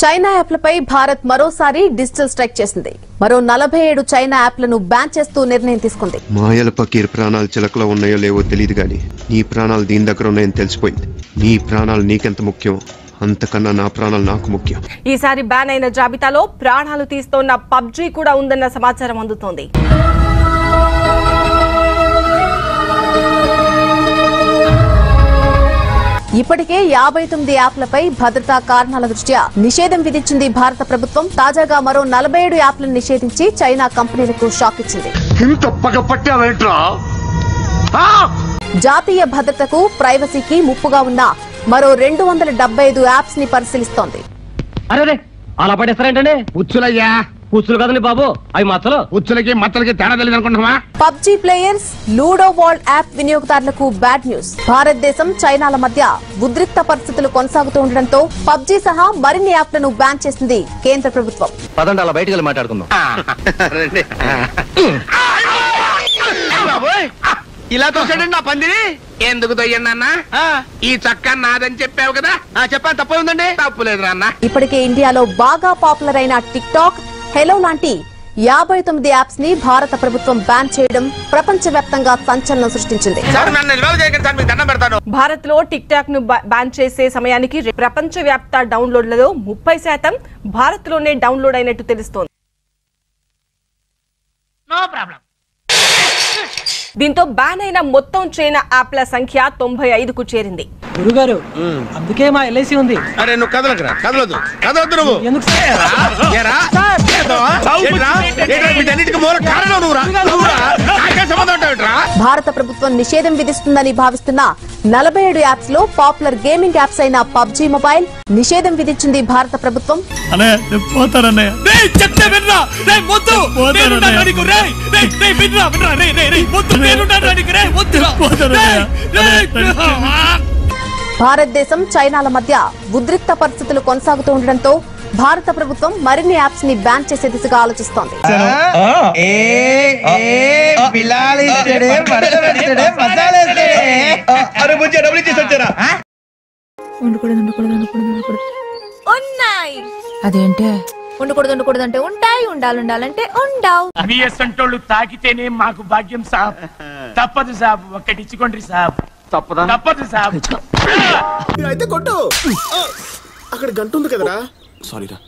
China యాప్లపై Bharat మరోసారి digital strike చేసింది. మరో నలభై ఏడు చైనా యాప్లను బ్యాన్ చేస్తూ నిర్ణయం తీసుకుంది. మాయల పకీర్ ప్రాణాలు చిలకలో ఉన్నాయో లేవో తెలియదు గాని నీ ప్రాణాలు దీని దగ్గర ఉన్నాయని తెలిసిపోయింది. నీ ప్రాణాలు నీకెంత ముఖ్యం అంతకన్నా నా ప్రాణాలు నాకు ముఖ్యం. ఈసారి బ్యాన్ అయిన జాబితాలో ప్రాణాలు తీస్తోన్న పబ్జీ కూడా ఉందన్న సమాచారం అందుతోంది. ఇప్పటికే యాభై తొమ్మిది యాప్లపై భద్రతా కారణాల దృష్ట్యా నిషేధం విధించింది భారత ప్రభుత్వం. తాజాగా మరో నలభై ఏడు యాప్లను నిషేధించి చైనా కంపెనీలకు షాక్ ఇచ్చింది. ఇంత పగపట్టావేంట్రా ఆ! జాతీయ భద్రతకు ప్రైవసీకి ముప్పుగా ఉన్న మరో రెండు వందల డెబ్బై ఐదు యాప్స్ని పరిశీలిస్తోంది అరే అలా పడేస్తారేంటండి? ఉచ్చులయ్యా. కూర్చులు కదండి బాబు? అవి మచ్చలు. ఉచ్చులకి మత్తలకి తేడా తెలియదు అనుకుంటున్నావా? PUBG players Ludo World app వినియోగదారులకు బ్యాడ్ న్యూస్. భారతదేశం చైనాల మధ్య ఉద్రిక్త పరిస్థితులు కొనసాగుతూ ఉండడంతో పబ్జీ సహా మరిన్ని యాప్లను బ్యాన్ చేసింది కేంద్ర ప్రభుత్వం. పదండి అలా బయటకు వెళ్ళి మాట్లాడుకుందాం. బాబోయ్! ఇలా తోసాడండి నా పందిరి. ఎందుకు తొయ్యండి అన్న ఈ చక్క నాదని చెప్పావు కదా? చెప్పాను తప్పే ఉందండి. తప్పు లేదు ఇప్పటికే ఇండియాలో బాగా పాపులర్ అయిన టిక్ టాక్ హెలో లాంటి యాభై తొమ్మిది యాప్స్ని భారత ప్రభుత్వం బ్యాన్ చేయడం ప్రపంచవ్యాప్తంగా సంచలనం సృష్టించింది. భారత్లో టిక్ టాక్ను బ్యాన్ చేసే సమయానికి ప్రపంచ వ్యాప్త డౌన్లోడ్లలో ముప్పై శాతం భారత్లోనే డౌన్లోడ్ అయినట్టు తెలుస్తోంది. దీంతో బ్యాన్ అయిన మొత్తం చైనా యాప్ల సంఖ్య తొంభై ఐదుకు చేరింది. గురుగారు అందుకే మా ఎల్ఐసి ఉంది. అరే నువ్వు కదలకురా కదలదు కదలొద్దు నువ్వు. ఎందుకు సార్? మూల కారణం నువ్వురా? భారత ప్రభుత్వం నిషేధం విధిస్తుందని భావిస్తున్న నలభై ఏడు యాప్స్లో పాపులర్ గేమింగ్ యాప్స్ అయిన పబ్జీ మొబైల్ నిషేధం విధించింది భారత ప్రభుత్వం. భారతదేశం చైనాల మధ్య ఉద్రిక్త పరిస్థితులు కొనసాగుతూ ఉండడంతో భారత ప్రభుత్వం మరిన్ని యాప్స్ని బ్యాన్ చేసే దిశగా ఆలోచిస్తోంది. ఉండకూడదు ఉండకూడదు ఉండకూడదు ఉండకూడదు ఉన్నాయి. అదేంటే? ఉండకూడదు ఉండకూడదు అంటే ఉంటాయి ఉండాలి ఉండాలంటే ఉండవు. అంటోళ్ళు తాకితేనే మాకు భాగ్యం సాబ్. తప్పదు సాబ్ ఒక్కటి ఇచ్చుకోండి సాబ్. తప్పదా? తప్పదు సాబ్. అయితే కొట్టు. అక్కడ గంట ఉంది కదరా. సారీరా.